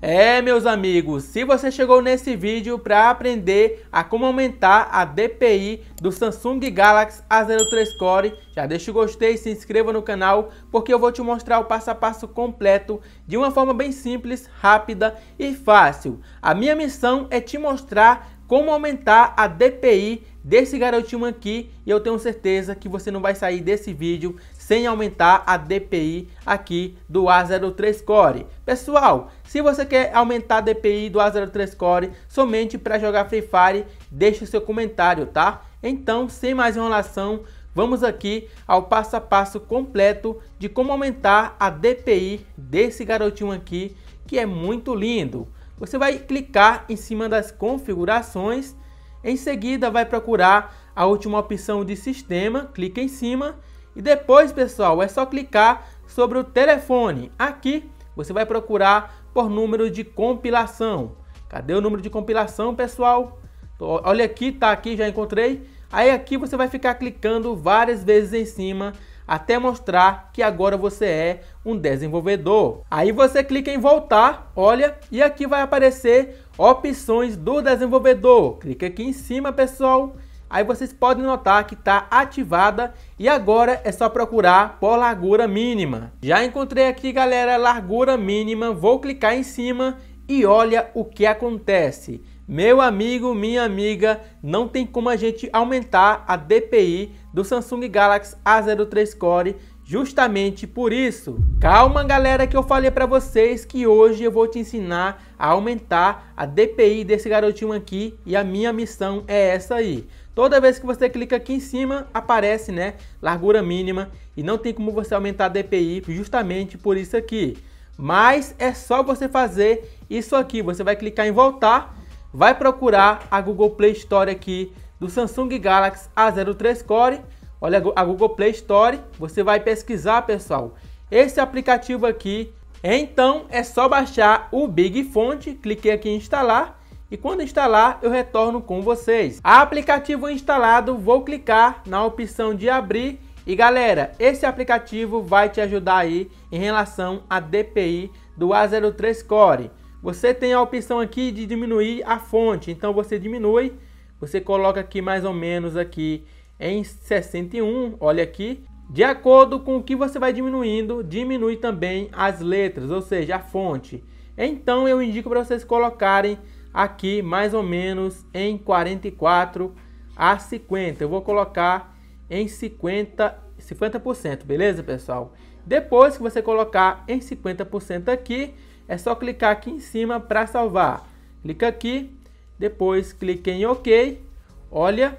É, meus amigos, se você chegou nesse vídeo para aprender a como aumentar a DPI do Samsung Galaxy A03 Core, já deixa o gostei, se inscreva no canal, porque eu vou te mostrar o passo a passo completo de uma forma bem simples, rápida e fácil. A minha missão é te mostrar como aumentar a DPI desse garotinho aqui e eu tenho certeza que você não vai sair desse vídeo sem aumentar a DPI aqui do A03 Core. Pessoal, se você quer aumentar a DPI do A03 Core somente para jogar Free Fire, deixe seu comentário, tá? Então, sem mais enrolação, vamos aqui ao passo a passo completo de como aumentar a DPI desse garotinho aqui, que é muito lindo. Você vai clicar em cima das configurações, em seguida vai procurar a última opção de sistema, clica em cima e depois, pessoal, é só clicar sobre o telefone. Aqui você vai procurar por número de compilação. Cadê o número de compilação, pessoal? Olha aqui, tá aqui, já encontrei. Aí aqui você vai ficar clicando várias vezes em cima até mostrar que agora você é um desenvolvedor. Aí você clica em voltar, olha, e aqui vai aparecer opções do desenvolvedor. Clica aqui em cima, pessoal. Aí vocês podem notar que está ativada e agora é só procurar por largura mínima. Já encontrei aqui, galera, largura mínima. Vou clicar em cima e olha o que acontece. Meu amigo, minha amiga, não tem como a gente aumentar a DPI do Samsung Galaxy A03 Core justamente por isso. Calma galera que eu falei para vocês que hoje eu vou te ensinar a aumentar a DPI desse garotinho aqui e a minha missão é essa aí. Toda vez que você clica aqui em cima aparece né, largura mínima e não tem como você aumentar a DPI justamente por isso aqui. Mas é só você fazer isso aqui, você vai clicar em voltar vai procurar a Google Play Store aqui do Samsung Galaxy A03 Core. Olha a Google Play Store, você vai pesquisar, pessoal, esse aplicativo aqui. Então é só baixar o Big Font, cliquei aqui em instalar e quando instalar eu retorno com vocês. Aplicativo instalado, vou clicar na opção de abrir e galera, esse aplicativo vai te ajudar aí em relação a DPI do A03 Core. Você tem a opção aqui de diminuir a fonte, então você diminui, você coloca aqui mais ou menos aqui em 61, olha aqui. De acordo com o que você vai diminuindo, diminui também as letras, ou seja, a fonte. Então eu indico para vocês colocarem aqui mais ou menos em 44 a 50. Eu vou colocar em 50, 50%, beleza, pessoal? Depois que você colocar em 50% aqui, é só clicar aqui em cima para salvar. Clica aqui, depois clique em OK, olha,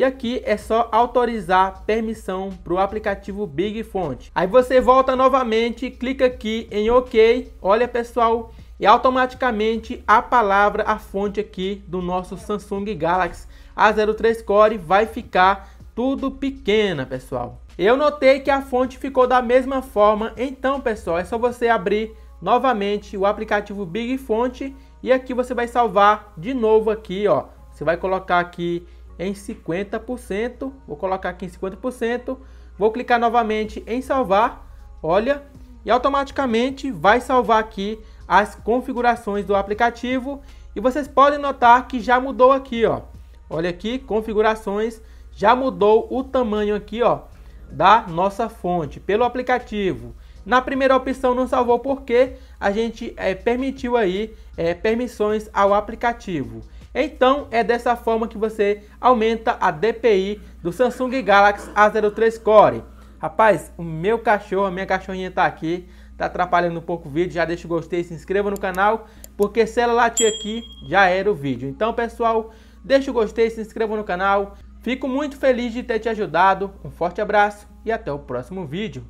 e aqui é só autorizar permissão para o aplicativo Big Font. Aí você volta novamente, clica aqui em OK, olha pessoal, e automaticamente a palavra, a fonte aqui do nosso Samsung Galaxy A03 Core vai ficar tudo pequena, pessoal. Eu notei que a fonte ficou da mesma forma, então pessoal, é só você abrir novamente o aplicativo Big Font e aqui você vai salvar de novo aqui, ó. Você vai colocar aqui em 50%, vou colocar aqui em 50%, vou clicar novamente em salvar, olha, e automaticamente vai salvar aqui as configurações do aplicativo e vocês podem notar que já mudou aqui, ó. Olha aqui, configurações, já mudou o tamanho aqui, ó, da nossa fonte pelo aplicativo. Na primeira opção não salvou porque a gente é, permitiu aí é, permissões ao aplicativo. Então é dessa forma que você aumenta a DPI do Samsung Galaxy A03 Core. Rapaz, o meu cachorro, a minha cachorrinha está aqui, está atrapalhando um pouco o vídeo. Já deixa o gostei, se inscreva no canal, porque se ela latir aqui, já era o vídeo. Então pessoal, deixa o gostei, se inscreva no canal. Fico muito feliz de ter te ajudado. Um forte abraço e até o próximo vídeo.